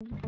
you.